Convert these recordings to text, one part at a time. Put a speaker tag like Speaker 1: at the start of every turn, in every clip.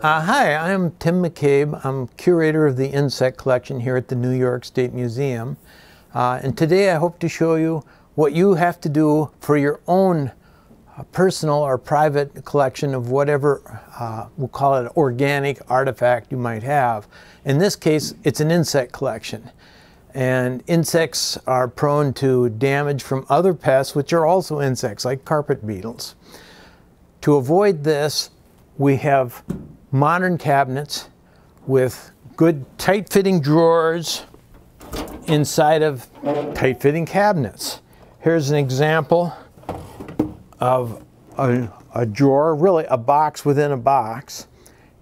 Speaker 1: Uh, hi, I'm Tim McCabe. I'm curator of the insect collection here at the New York State Museum. Uh, and today I hope to show you what you have to do for your own uh, personal or private collection of whatever, uh, we'll call it organic artifact you might have. In this case, it's an insect collection. And insects are prone to damage from other pests, which are also insects, like carpet beetles. To avoid this, we have modern cabinets with good tight-fitting drawers inside of tight-fitting cabinets. Here's an example of a, a drawer, really a box within a box.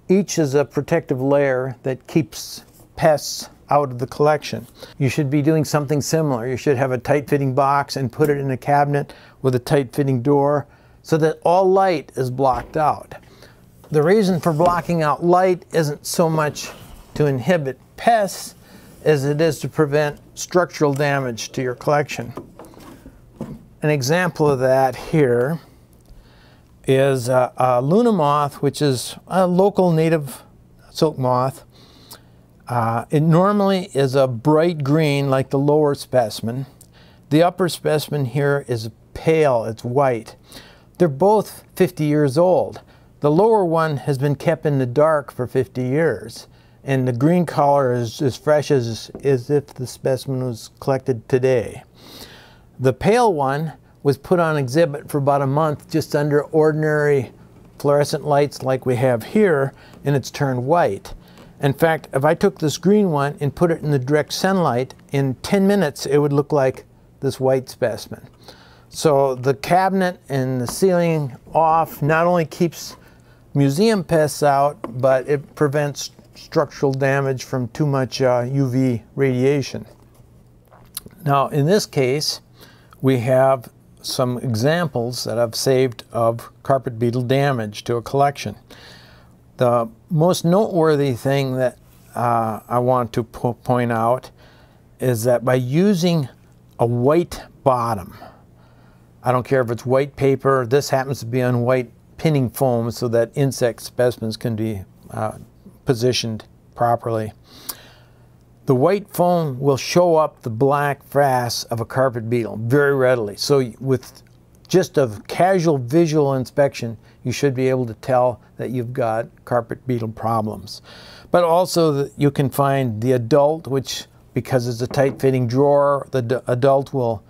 Speaker 1: Each is a protective layer that keeps pests out of the collection. You should be doing something similar. You should have a tight-fitting box and put it in a cabinet with a tight-fitting door so that all light is blocked out. The reason for blocking out light isn't so much to inhibit pests as it is to prevent structural damage to your collection. An example of that here is a, a Luna moth, which is a local native silk moth. Uh, it normally is a bright green like the lower specimen. The upper specimen here is pale, it's white. They're both 50 years old. The lower one has been kept in the dark for 50 years, and the green color is as fresh as, as if the specimen was collected today. The pale one was put on exhibit for about a month just under ordinary fluorescent lights like we have here, and it's turned white. In fact, if I took this green one and put it in the direct sunlight, in 10 minutes it would look like this white specimen. So the cabinet and the sealing off not only keeps museum pests out, but it prevents structural damage from too much uh, UV radiation. Now in this case, we have some examples that I've saved of carpet beetle damage to a collection. The most noteworthy thing that uh, I want to po point out is that by using a white bottom, I don't care if it's white paper, this happens to be on white pinning foam so that insect specimens can be uh, positioned properly. The white foam will show up the black frass of a carpet beetle very readily. So with just a casual visual inspection, you should be able to tell that you've got carpet beetle problems. But also you can find the adult, which because it's a tight-fitting drawer, the adult will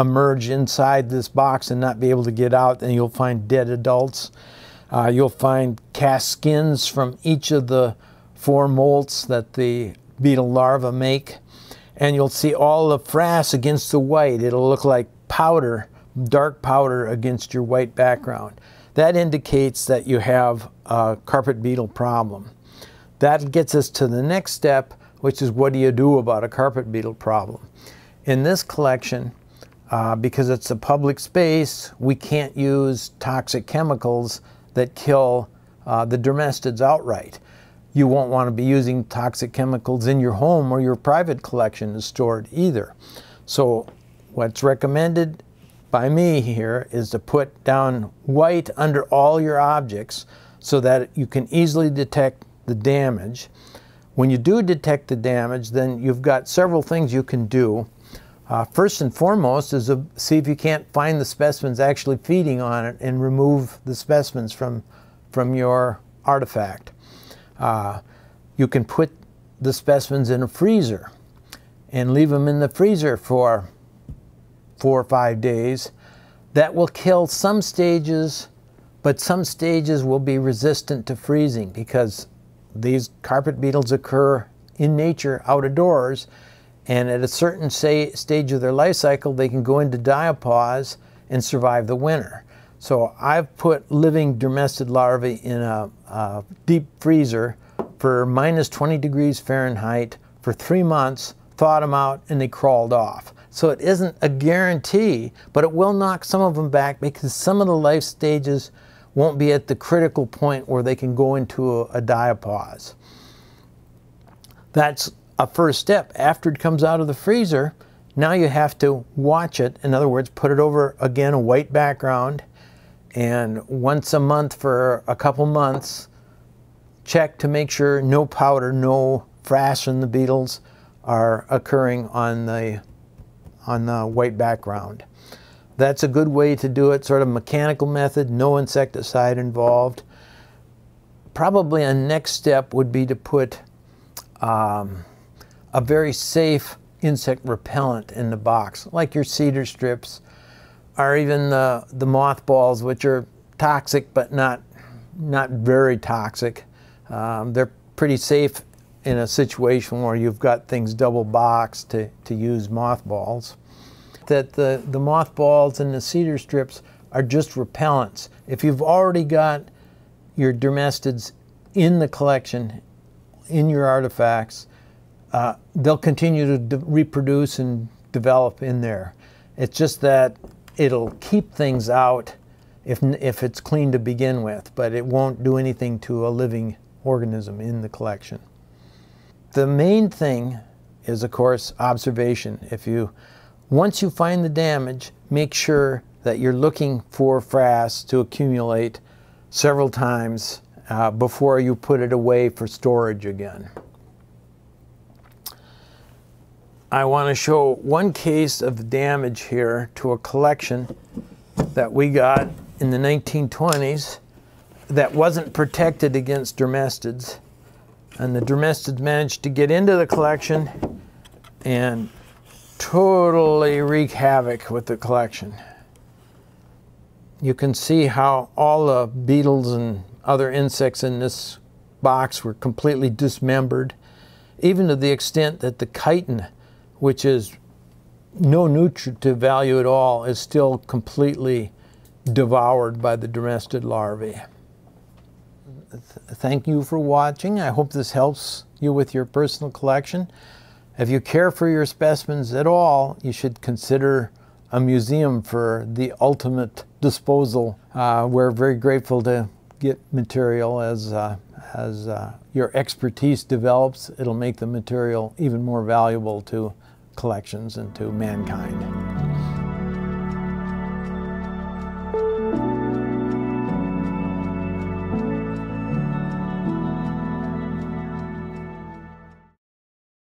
Speaker 1: emerge inside this box and not be able to get out, and you'll find dead adults. Uh, you'll find cast skins from each of the four molts that the beetle larvae make. And you'll see all the frass against the white. It'll look like powder, dark powder against your white background. That indicates that you have a carpet beetle problem. That gets us to the next step, which is what do you do about a carpet beetle problem? In this collection, uh, because it's a public space, we can't use toxic chemicals that kill uh, the dermestids outright. You won't want to be using toxic chemicals in your home or your private collection is stored either. So what's recommended by me here is to put down white under all your objects so that you can easily detect the damage. When you do detect the damage, then you've got several things you can do. Uh, first and foremost is to see if you can't find the specimens actually feeding on it and remove the specimens from, from your artifact. Uh, you can put the specimens in a freezer and leave them in the freezer for four or five days. That will kill some stages, but some stages will be resistant to freezing because these carpet beetles occur in nature out of doors and at a certain say, stage of their life cycle, they can go into diapause and survive the winter. So I've put living dermestid larvae in a, a deep freezer for minus 20 degrees Fahrenheit for three months, thawed them out, and they crawled off. So it isn't a guarantee, but it will knock some of them back because some of the life stages won't be at the critical point where they can go into a, a diapause. That's a first step. After it comes out of the freezer, now you have to watch it. In other words, put it over, again, a white background, and once a month for a couple months, check to make sure no powder, no frass from the beetles are occurring on the, on the white background. That's a good way to do it, sort of mechanical method, no insecticide involved. Probably a next step would be to put um, a very safe insect repellent in the box, like your cedar strips, or even the, the mothballs, which are toxic but not, not very toxic. Um, they're pretty safe in a situation where you've got things double boxed to, to use mothballs that the, the mothballs and the cedar strips are just repellents. If you've already got your dermestids in the collection, in your artifacts, uh, they'll continue to reproduce and develop in there. It's just that it'll keep things out if, if it's clean to begin with, but it won't do anything to a living organism in the collection. The main thing is, of course, observation. If you once you find the damage, make sure that you're looking for frass to accumulate several times uh, before you put it away for storage again. I want to show one case of damage here to a collection that we got in the 1920s that wasn't protected against dermestids. And the dermestids managed to get into the collection and totally wreak havoc with the collection. You can see how all the beetles and other insects in this box were completely dismembered, even to the extent that the chitin, which is no nutritive value at all, is still completely devoured by the dermestid larvae. Thank you for watching. I hope this helps you with your personal collection. If you care for your specimens at all, you should consider a museum for the ultimate disposal. Uh, we're very grateful to get material as, uh, as uh, your expertise develops. It'll make the material even more valuable to collections and to mankind.